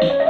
Bye.